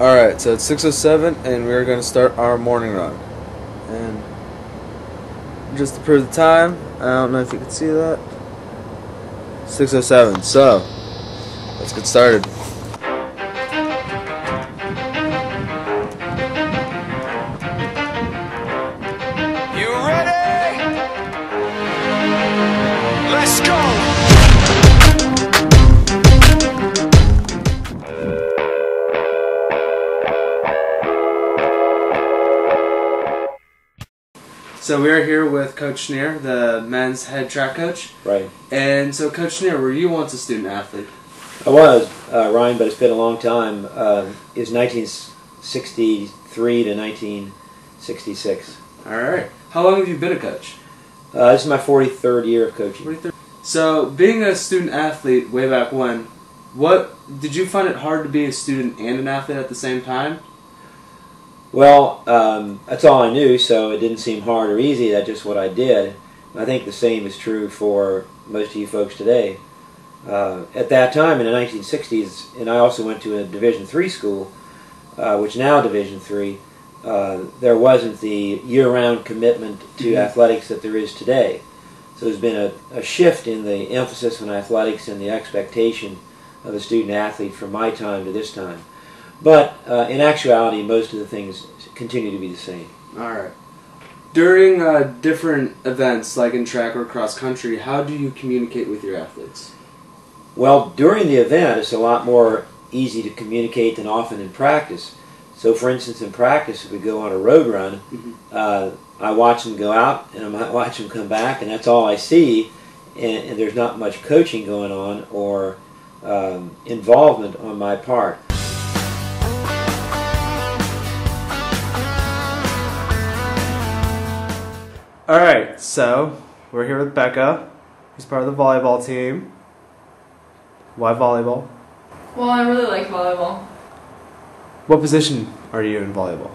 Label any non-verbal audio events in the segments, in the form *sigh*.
Alright, so it's 6.07 and we're going to start our morning run. And just to prove the time, I don't know if you can see that. 6.07, so let's get started. So we are here with Coach Schnier, the men's head track coach. Right. And so, Coach Schnier, were you once a student athlete? I was, uh, Ryan, but it's been a long time. Uh, it's 1963 to 1966. All right. How long have you been a coach? Uh, this is my 43rd year of coaching. 43rd. So, being a student athlete way back when, what did you find it hard to be a student and an athlete at the same time? Well, um, that's all I knew, so it didn't seem hard or easy. That's just what I did. I think the same is true for most of you folks today. Uh, at that time, in the 1960s, and I also went to a Division three school, uh, which now Division three. Uh, there wasn't the year-round commitment to Mhm. athletics that there is today. So there's been a, a shift in the emphasis on athletics and the expectation of a student athlete from my time to this time. But uh, in actuality, most of the things continue to be the same. All right. During uh, different events, like in track or cross country, how do you communicate with your athletes? Well, during the event, it's a lot more easy to communicate than often in practice. So, for instance, in practice, if we go on a road run, Mhm. uh, I watch them go out and I might watch them come back, and that's all I see. And, and there's not much coaching going on or um, involvement on my part. All right. So we're here with Becca, who's part of the volleyball team. Why volleyball? Well, I really like volleyball. What position are you in volleyball?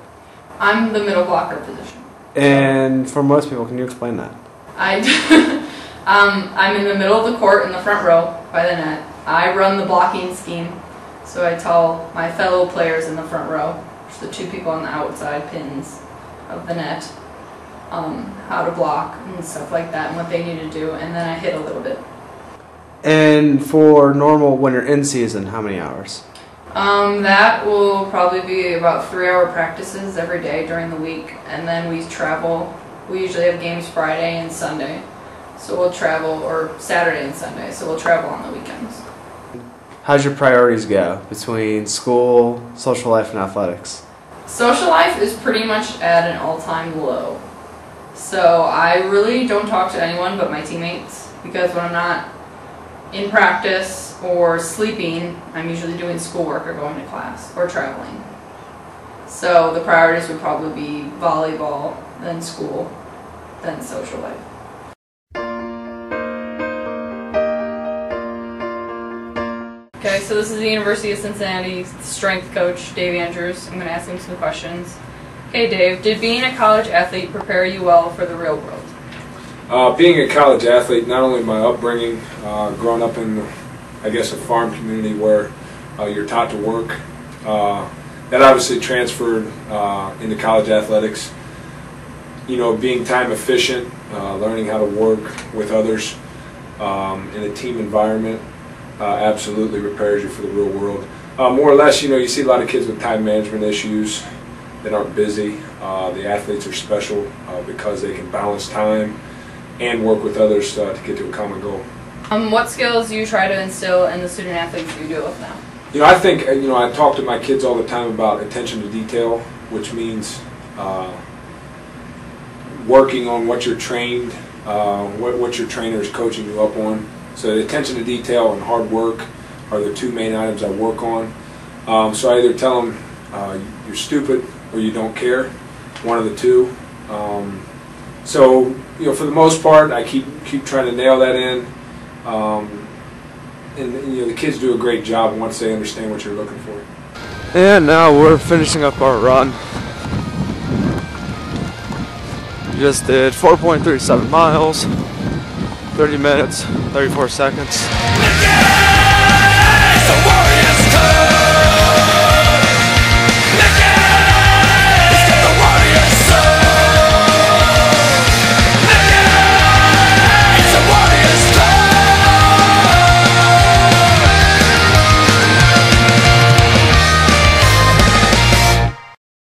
I'm the middle blocker position. And for most people, can you explain that? I, *laughs* um, I'm in the middle of the court in the front row by the net. I run the blocking scheme, so I tell my fellow players in the front row, which the two people on the outside pins of the net, um, how to block and stuff like that, and what they need to do, and then I hit a little bit. And for normal when you're in season, how many hours? Um, that will probably be about three hour practices every day during the week, and then we travel. We usually have games Friday and Sunday, so we'll travel, or Saturday and Sunday, so we'll travel on the weekends. How's your priorities go between school, social life, and athletics? Social life is pretty much at an all time low. So I really don't talk to anyone but my teammates because when I'm not in practice or sleeping, I'm usually doing schoolwork or going to class or traveling. So the priorities would probably be volleyball, then school, then social life. Okay, so this is the University of Cincinnati strength coach, Dave Andrews. I'm going to ask him some questions. Okay, Dave, did being a college athlete prepare you well for the real world? Uh, being a college athlete, not only my upbringing, uh, growing up in, I guess, a farm community where uh, you're taught to work, uh, that obviously transferred uh, into college athletics. You know, being time efficient, uh, learning how to work with others um, in a team environment, absolutely prepares you for the real world. More or less, you know, you see a lot of kids with time management issues that aren't busy. Uh, the athletes are special uh, because they can balance time and work with others uh, to get to a common goal. Um, what skills do you try to instill in the student athletes you deal with now? You know, I think uh, you know I talk to my kids all the time about attention to detail, which means uh, working on what you're trained, uh, what what your trainer is coaching you up on. So the attention to detail and hard work are the two main items I work on. Um, so I either tell them uh, you're stupid or you don't care, one of the two. Um, so you know, for the most part, I keep keep trying to nail that in. Um, and you know the kids do a great job once they understand what you're looking for. And now we're finishing up our run. We just did 4.37 miles, 30 minutes, 34 seconds.